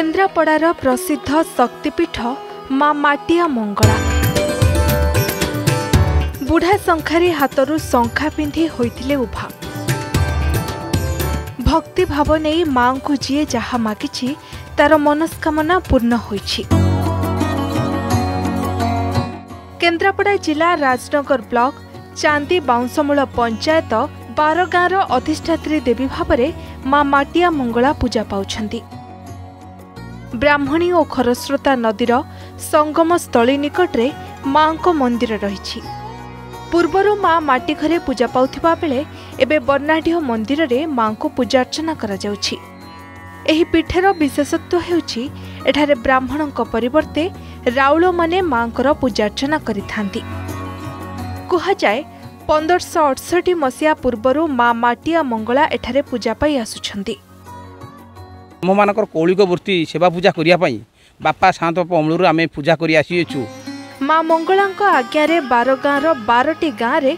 କେନ୍ଦ୍ରାପଡ଼ାର ପ୍ରସିଦ୍ଧ ଶକ୍ତିପୀଠ ମା ମାଟିଆ ମଙ୍ଗଳା। ବୁଢ଼ା ଶଙ୍ଖାରୀ ହାତରୁ ଶଙ୍ଖା ପିନ୍ଧି ହୋଇଥିଲେ ଉଭା। ଭକ୍ତିଭାବ ନେଇ ମାଙ୍କୁ ଯିଏ ଯାହା ମାଗିଛି ତାର ମନସ୍କାମନା ପୂର୍ଣ୍ଣ ହୋଇଛି। କେନ୍ଦ୍ରାପଡ଼ା ଜିଲ୍ଲା ରାଜନଗର ବ୍ଲକ ଚାନ୍ଦି ବାଉଁଶମୂଳ ପଞ୍ଚାୟତ ବାରଗାଁର ଅଧିଷ୍ଠାତ୍ରୀ ଦେବୀ ଭାବରେ ମା ମାଟିଆ ମଙ୍ଗଳା ପୂଜା ପାଉଛନ୍ତି। ବ୍ରାହ୍ମଣୀ ଓ ଖରସ୍ରୋତା ନଦୀର ସଙ୍ଗମ ସ୍ଥଳୀ ନିକଟରେ ମାଙ୍କ ମନ୍ଦିର ରହିଛି। ପୂର୍ବରୁ ମା ମାଟି ଘରେ ପୂଜା ପାଉଥିବା ବେଳେ ଏବେ ବର୍ଣ୍ଣାଢ୍ୟ ମନ୍ଦିରରେ ମାଙ୍କୁ ପୂଜାର୍ଚ୍ଚନା କରାଯାଉଛି। ଏହି ପୀଠର ବିଶେଷତ୍ୱ ହେଉଛି ଏଠାରେ ବ୍ରାହ୍ମଣଙ୍କ ପରିବର୍ତ୍ତେ ରାଉଳମାନେ ମାଙ୍କର ପୂଜାର୍ଚ୍ଚନା କରିଥାନ୍ତି। କୁହାଯାଏ ପନ୍ଦରଶହ ଅଠଷଠି ମସିହା ପୂର୍ବରୁ ମା ମାଟିଆ ମଙ୍ଗଳା ଏଠାରେ ପୂଜା ପାଇ ଆସୁଛନ୍ତି। ଆମମାନଙ୍କର କୌଳିକ ବୃତ୍ତି ସେବା ପୂଜା କରିବା ପାଇଁ ବାପା ସାନ୍ତ ଅମଳରୁ ଆମେ ପୂଜା କରି ଆସିଅଛୁ। ମା ମଙ୍ଗଳାଙ୍କ ଆଜ୍ଞାରେ ବାରଗାଁର ବାରଟି ଗାଁରେ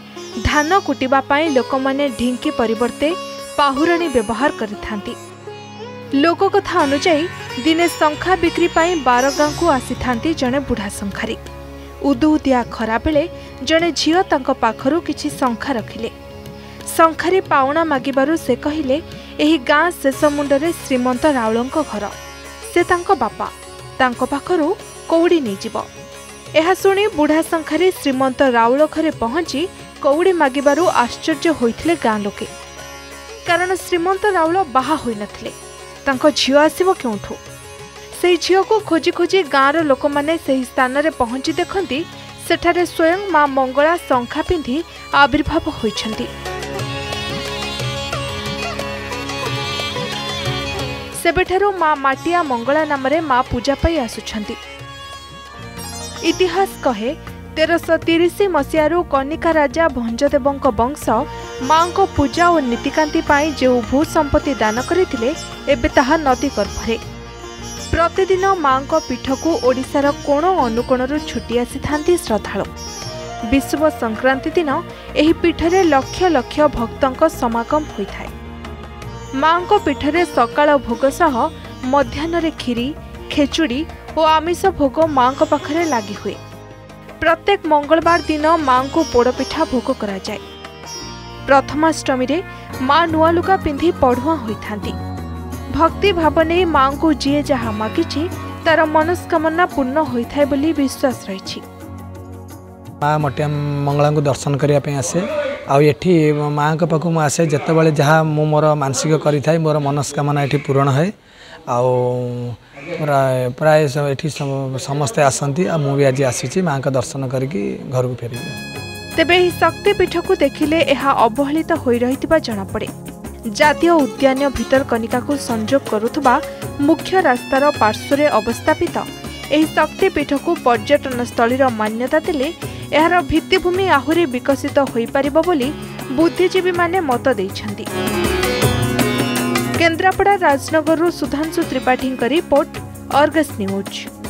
ଧାନ କୁଟିବା ପାଇଁ ଲୋକମାନେ ଢିଙ୍କି ପରିବର୍ତ୍ତେ ପାହୁରଣୀ ବ୍ୟବହାର କରିଥାନ୍ତି। ଲୋକକଥା ଅନୁଯାୟୀ ଦିନେ ଶଙ୍ଖା ବିକ୍ରି ପାଇଁ ବାରଗାଁକୁ ଆସିଥାନ୍ତି ଜଣେ ବୁଢ଼ା ଶଙ୍ଖାରୀ। ଉଦୁଉଦିଆ ଖରାବେଳେ ଜଣେ ଝିଅ ତାଙ୍କ ପାଖରୁ କିଛି ଶଙ୍ଖା ରଖିଲେ। ଶଙ୍ଖାରୀ ପାଉଣା ମାଗିବାରୁ ସେ କହିଲେ ଏହି ଗାଁ ଶେଷ ମୁଣ୍ଡରେ ଶ୍ରୀମନ୍ତ ରାଉଳଙ୍କ ଘର। ସେ ତାଙ୍କ ବାପା। ତାଙ୍କ ପାଖରୁ କଉଡ଼ି ନେଇଯିବ। ଏହା ଶୁଣି ବୁଢ଼ା ଶଙ୍ଖାରୀ ଶ୍ରୀମନ୍ତ ରାଉଳ ଘରେ ପହଞ୍ଚି କଉଡ଼ି ମାଗିବାରୁ ଆଶ୍ଚର୍ଯ୍ୟ ହୋଇଥିଲେ ଗାଁ ଲୋକେ। କାରଣ ଶ୍ରୀମନ୍ତ ରାଉଳ ବାହା ହୋଇନଥିଲେ। ତାଙ୍କ ଝିଅ ଆସିବ କେଉଁଠୁ? ସେହି ଝିଅକୁ ଖୋଜି ଖୋଜି ଗାଁର ଲୋକମାନେ ସେହି ସ୍ଥାନରେ ପହଞ୍ଚି ଦେଖନ୍ତି ସେଠାରେ ସ୍ୱୟଂ ମା ମଙ୍ଗଳା ଶଙ୍ଖା ପିନ୍ଧି ଆବିର୍ଭାବ ହୋଇଛନ୍ତି। ସେବେଠାରୁ ମା ମାଟିଆ ମଙ୍ଗଳା ନାମରେ ମା ପୂଜା ପାଇ ଆସୁଛନ୍ତି। ଇତିହାସ କହେ ତେରଶହ ତିରିଶ ମସିହାରୁ କନିକା ରାଜା ଭଞ୍ଜଦେବଙ୍କ ବଂଶ ମାଙ୍କ ପୂଜା ଓ ନୀତିକାନ୍ତି ପାଇଁ ଯେଉଁ ଭୂ ସମ୍ପତ୍ତି ଦାନ କରିଥିଲେ ଏବେ ତାହା ନଦୀ ଗର୍ଭରେ। ପ୍ରତିଦିନ ମାଙ୍କ ପୀଠକୁ ଓଡ଼ିଶାର କୋଣ ଅନୁକୋଣରୁ ଛୁଟି ଆସିଥାନ୍ତି ଶ୍ରଦ୍ଧାଳୁ। ବିଷୁବ ସଂକ୍ରାନ୍ତି ଦିନ ଏହି ପୀଠରେ ଲକ୍ଷ ଲକ୍ଷ ଭକ୍ତଙ୍କ ସମାଗମ ହୋଇଥାଏ। ମାଙ୍କ ପୀଠରେ ସକାଳ ଭୋଗ ସହ ମଧ୍ୟାହ୍ନରେ କ୍ଷୀରି ଖେଚୁଡ଼ି ଓ ଆମିଷ ଭୋଗ ମାଙ୍କ ପାଖରେ ଲାଗି ହୁଏ। ପ୍ରତ୍ୟେକ ମଙ୍ଗଳବାର ଦିନ ମାଙ୍କୁ ପୋଡ଼ପିଠା ଭୋଗ କରାଯାଏ। ପ୍ରଥମାଷ୍ଟମୀରେ ମା ନୂଆ ଲୁଗା ପିନ୍ଧି ପଢ଼ୁଆଁ ହୋଇଥାନ୍ତି। ଭକ୍ତି ଭାବ ନେଇ ମାଙ୍କୁ ଯିଏ ଯାହା ମାଗିଛି ତାର ମନସ୍କାମନା ପୂର୍ଣ୍ଣ ହୋଇଥାଏ ବୋଲି ବିଶ୍ୱାସ ରହିଛି। ମା ମଟିଆ ମଙ୍ଗଳାଙ୍କୁ ଦର୍ଶନ କରିବା ପାଇଁ ଆସେ। ଆଉ ଏଠି ମାଆଙ୍କ ପାଖକୁ ମୁଁ ଆସେ। ଯେତେବେଳେ ଯାହା ମୁଁ ମୋର ମାନସିକ କରିଥାଏ ମୋର ମନସ୍କାମନା ଏଠି ପୂରଣ ହୁଏ। ଆଉ ପ୍ରାୟ ପ୍ରାୟ ସ- ଏଠି ସମ- ସମସ୍ତେ ଆସନ୍ତି ଆଉ ମୁଁ ବି ଆଜି ଆସିଛି ମାଆଙ୍କ ଦର୍ଶନ କରିକି ଘରକୁ ଫେରିବି। ତେବେ ଏହି ଶକ୍ତିପୀଠକୁ ଦେଖିଲେ ଏହା ଅବହେଳିତ ହୋଇ ରହିଥିବା ଜଣାପଡ଼େ। ଜାତୀୟ ଉଦ୍ୟାନ ଭିତରକନିକାକୁ ସଂଯୋଗ କରୁଥିବା ମୁଖ୍ୟ ରାସ୍ତାର ପାର୍ଶ୍ୱରେ ଅବସ୍ଥାପିତ ଏହି ଶକ୍ତିପୀଠକୁ ପର୍ଯ୍ୟଟନ ସ୍ଥଳୀର ମାନ୍ୟତା ଦେଲେ ଏହାର ଭିତ୍ତିଭୂମି ଆହୁରି ବିକଶିତ ହୋଇପାରିବ ବୋଲି ବୁଦ୍ଧିଜୀବୀମାନେ ମତ ଦେଇଛନ୍ତି। କେନ୍ଦ୍ରାପଡ଼ା ରାଜନଗରରୁ ସୁଧାଂଶୁ ତ୍ରିପାଠୀଙ୍କ ରିପୋର୍ଟ ଅର୍ଗସ୍ ନ୍ୟୁଜ୍।